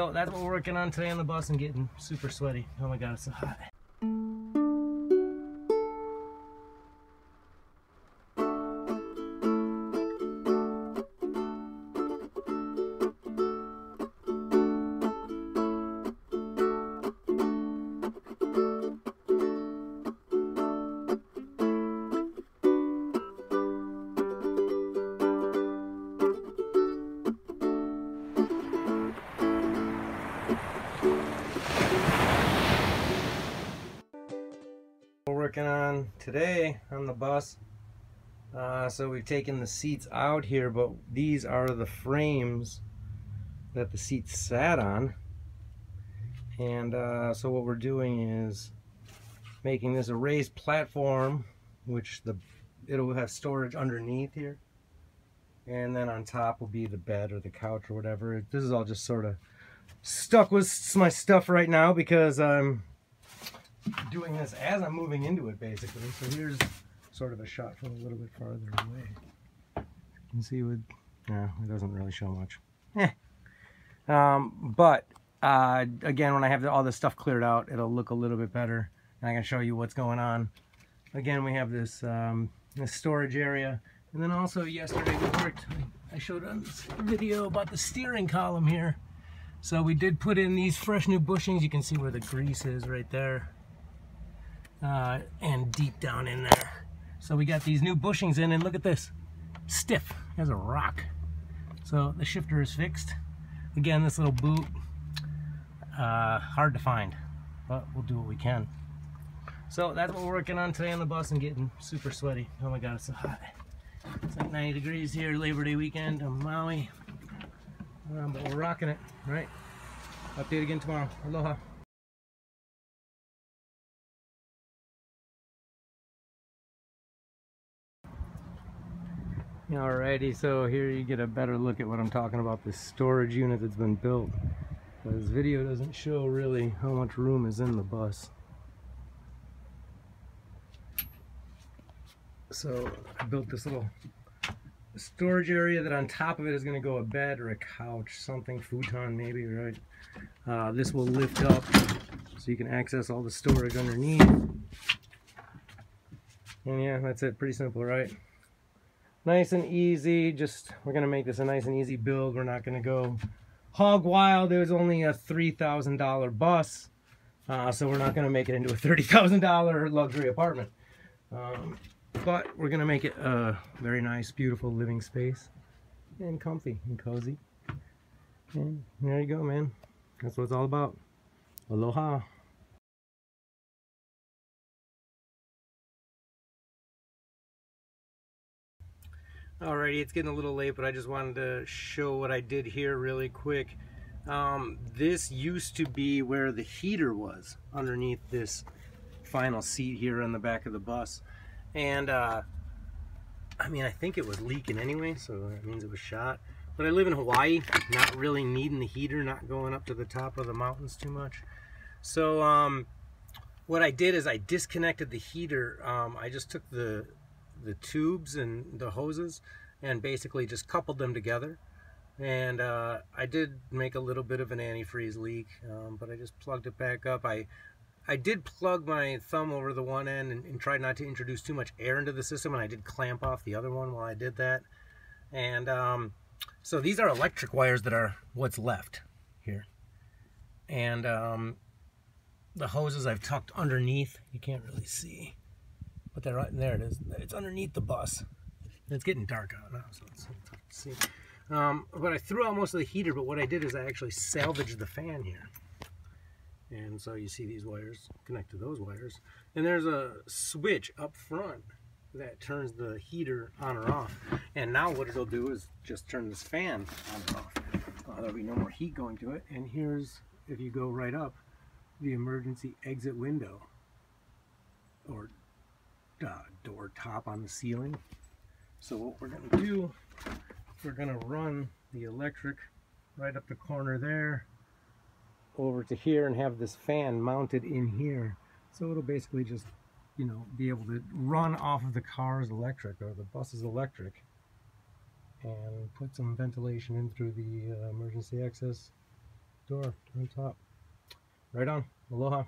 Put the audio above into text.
So that's what we're working on today on the bus and getting super sweaty. Oh my god, it's so hot. Working on today on the bus. Uh, so we've taken the seats out here, but these are the frames that the seats sat on. And uh, so what we're doing is making this a raised platform, which the it'll have storage underneath here. And then on top will be the bed or the couch or whatever. This is all just sort of stuck with my stuff right now because I'm doing this as I'm moving into it basically. So here's sort of a shot from a little bit farther away. You can see with, no, it doesn't really show much. Eh. Um, but uh, again, when I have all this stuff cleared out, it'll look a little bit better. And I can show you what's going on. Again, we have this, um, this storage area. And then also yesterday we worked, I showed on this video about the steering column here. So we did put in these fresh new bushings. You can see where the grease is right there. Uh, and deep down in there. So we got these new bushings in and look at this. Stiff as a rock. So the shifter is fixed. Again, this little boot, uh, hard to find, but we'll do what we can. So that's what we're working on today on the bus and getting super sweaty. Oh my god, it's so hot. It's like 90 degrees here, Labor Day weekend on Maui. Um, but we're rocking it, right? Update again tomorrow. Aloha. Alrighty, so here you get a better look at what I'm talking about, this storage unit that's been built. This video doesn't show really how much room is in the bus. So I built this little storage area that on top of it is going to go a bed or a couch, something, futon maybe, right? Uh, this will lift up so you can access all the storage underneath. And yeah, that's it, pretty simple, right? Nice and easy. Just we're gonna make this a nice and easy build. We're not gonna go hog wild. It was only a three thousand dollar bus. Uh, so we're not gonna make it into a thirty thousand dollar luxury apartment. Um, but we're gonna make it a very nice beautiful living space and comfy and cozy. And there you go man. That's what it's all about. Aloha Alrighty, it's getting a little late, but I just wanted to show what I did here really quick. Um, this used to be where the heater was underneath this final seat here on the back of the bus. And, uh, I mean, I think it was leaking anyway, so that means it was shot. But I live in Hawaii, not really needing the heater, not going up to the top of the mountains too much. So, um, what I did is I disconnected the heater. Um, I just took the the tubes and the hoses and basically just coupled them together. And uh, I did make a little bit of an antifreeze leak um, but I just plugged it back up. I I did plug my thumb over the one end and, and tried not to introduce too much air into the system and I did clamp off the other one while I did that. And um, so these are electric wires that are what's left here. And um, the hoses I've tucked underneath you can't really see but they're right there it is. It's underneath the bus. It's getting dark out now so tough see. Um, but I threw out most of the heater but what I did is I actually salvaged the fan here. And so you see these wires connect to those wires. And there's a switch up front that turns the heater on or off. And now what it'll do is just turn this fan on or off. Uh, there'll be no more heat going to it. And here's if you go right up the emergency exit window. Or door top on the ceiling. So what we're going to do, we're going to run the electric right up the corner there over to here and have this fan mounted in here. So it'll basically just, you know, be able to run off of the car's electric or the bus's electric and put some ventilation in through the uh, emergency access door on top. Right on. Aloha.